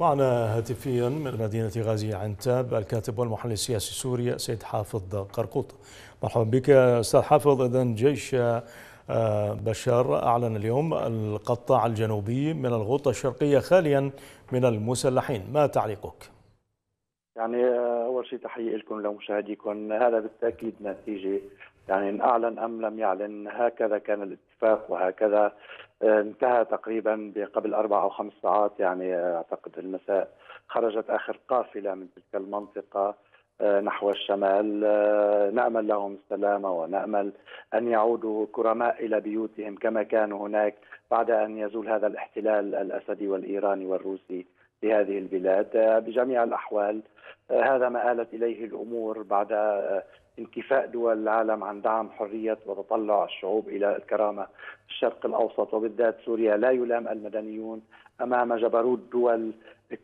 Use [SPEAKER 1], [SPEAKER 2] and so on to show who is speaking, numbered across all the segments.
[SPEAKER 1] معنا هاتفيا من مدينة غازي عنتاب الكاتب والمحلل السياسي السوري سيد حافظ قرقوط. مرحبا بك أستاذ حافظ. إذا جيش آه، بشار أعلن اليوم القطاع الجنوبي من الغوطة الشرقية خاليا من المسلحين. ما تعليقك؟
[SPEAKER 2] يعني آه، أول شيء تحية لكم لمشاهديكم. هذا بالتأكيد نتيجة يعني إن أعلن أم لم يعلن هكذا كان الاتفاق وهكذا آه، انتهى تقريبا قبل أربع أو خمس ساعات. يعني أعتقد المساء خرجت آخر قافلة من تلك المنطقة آه، نحو الشمال. آه، نأمل لهم السلامة ونأمل أن يعودوا كرماء إلى بيوتهم كما كانوا هناك بعد أن يزول هذا الاحتلال الأسدي والإيراني والروسي. لهذه البلاد آه، بجميع الأحوال. هذا ما آلت إليه الأمور بعد انكفاء دول العالم عن دعم حرية وتطلع الشعوب إلى الكرامة. في الشرق الأوسط وبالذات سوريا لا يلام المدنيون أمام جبروت دول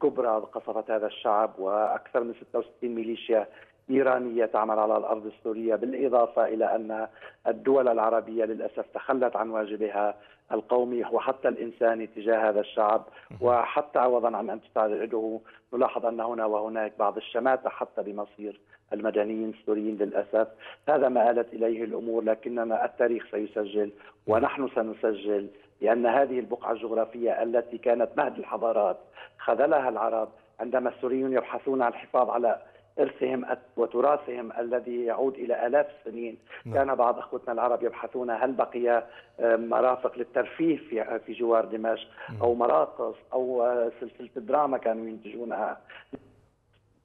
[SPEAKER 2] كبرى قصفت هذا الشعب وأكثر من 66 ميليشيا إيرانية تعمل على الأرض السورية بالإضافة إلى أن الدول العربية للأسف تخلت عن واجبها القومي وحتى الإنساني تجاه هذا الشعب وحتى عوضا عن أن تساعده نلاحظ أن هنا وهناك بعض الشماتة حتى بمصير المدنيين السوريين للأسف. هذا ما آلت إليه الأمور لكننا التاريخ سيسجل ونحن سنسجل لأن هذه البقعة الجغرافية التي كانت مهد الحضارات خذلها العرب عندما السوريون يبحثون عن الحفاظ على إرثهم وتراثهم الذي يعود إلى آلاف السنين نعم. كان بعض أخوتنا العرب يبحثون هل بقي مرافق للترفيه في في جوار دمشق أو مراقص أو سلسلة دراما كانوا ينتجونها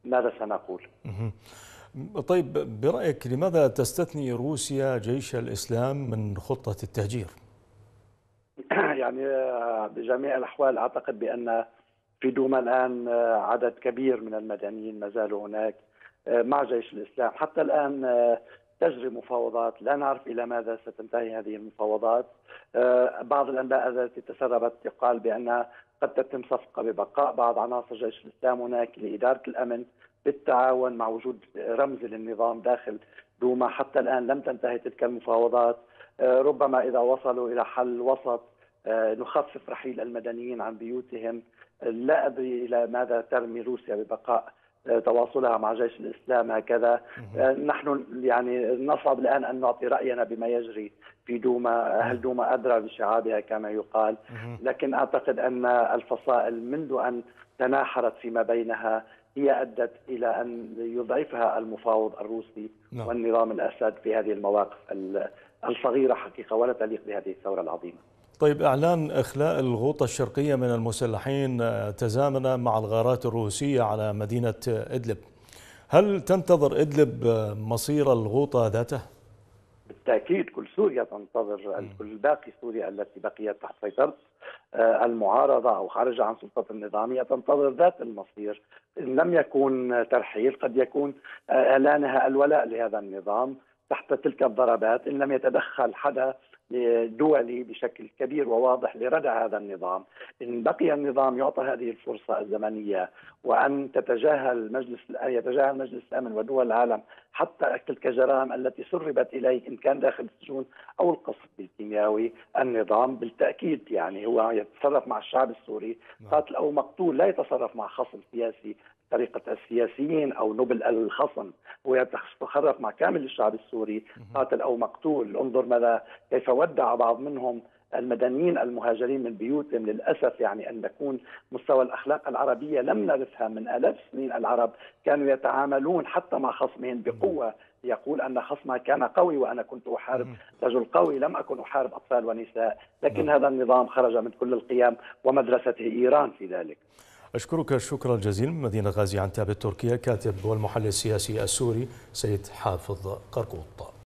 [SPEAKER 2] ماذا سنقول؟
[SPEAKER 1] طيب برأيك لماذا تستثني روسيا جيش الإسلام من خطة التهجير؟
[SPEAKER 2] يعني بجميع الأحوال أعتقد بأن في دوما الآن عدد كبير من المدنيين ما زالوا هناك مع جيش الإسلام. حتى الآن تجري مفاوضات. لا نعرف إلى ماذا ستنتهي هذه المفاوضات. بعض الأنباء التي تسربت يقال بأنها قد تتم صفقة ببقاء بعض عناصر جيش الإسلام هناك لإدارة الأمن بالتعاون مع وجود رمز للنظام داخل دوما. حتى الآن لم تنتهي تلك المفاوضات. ربما إذا وصلوا إلى حل وسط نخفف رحيل المدنيين عن بيوتهم. لا أدري إلى ماذا ترمي روسيا ببقاء تواصلها مع جيش الإسلام هكذا. نحن يعني نصعب الآن أن نعطي رأينا بما يجري في دوما هل دوما أدرى بشعابها كما يقال. لكن أعتقد أن الفصائل منذ أن تناحرت فيما بينها هي أدت إلى أن يضعفها المفاوض الروسي نعم. والنظام الأسد في هذه المواقف الصغيرة حقيقة ولا تليق بهذه الثورة العظيمة.
[SPEAKER 1] طيب إعلان إخلاء الغوطة الشرقية من المسلحين تزامن مع الغارات الروسية على مدينة إدلب. هل تنتظر إدلب مصير الغوطة ذاته؟
[SPEAKER 2] بالتأكيد كل سوريا تنتظر كل باقي سوريا التي بقيت تحت سيطرة المعارضة أو خارجه عن سلطة النظامية تنتظر ذات المصير إن لم يكن ترحيل قد يكون إعلانها الولاء لهذا النظام تحت تلك الضربات إن لم يتدخل حدا دولي بشكل كبير وواضح لردع هذا النظام. إن بقي النظام يعطى هذه الفرصة الزمنية وأن تتجاهل مجلس يتجاهل مجلس الأمن ودول العالم حتى تلك الجرائم التي سربت إليه إن كان داخل السجون أو القصف الكيميائي. النظام بالتأكيد يعني هو يتصرف مع الشعب السوري نعم. قاتل أو مقتول لا يتصرف مع خصم سياسي. طريقة السياسيين أو نبل الخصم هو يتصرف مع كامل الشعب السوري قاتل أو مقتول. انظر ماذا كيف ودع بعض منهم المدنيين المهاجرين من بيوتهم للأسف يعني أن نكون مستوى الأخلاق العربية لم نرثها من آلاف السنين. العرب كانوا يتعاملون حتى مع خصمهم بقوة. يقول أن خصمها كان قوي وأنا كنت أحارب رجل قوي لم أكن أحارب أطفال ونساء. لكن هذا النظام خرج من كل القيام ومدرسته إيران في ذلك.
[SPEAKER 1] أشكرك شكرا جزيلا من مدينة غازي عنتاب تركيا كاتب والمحلل السياسي السوري سيد حافظ قرقوط.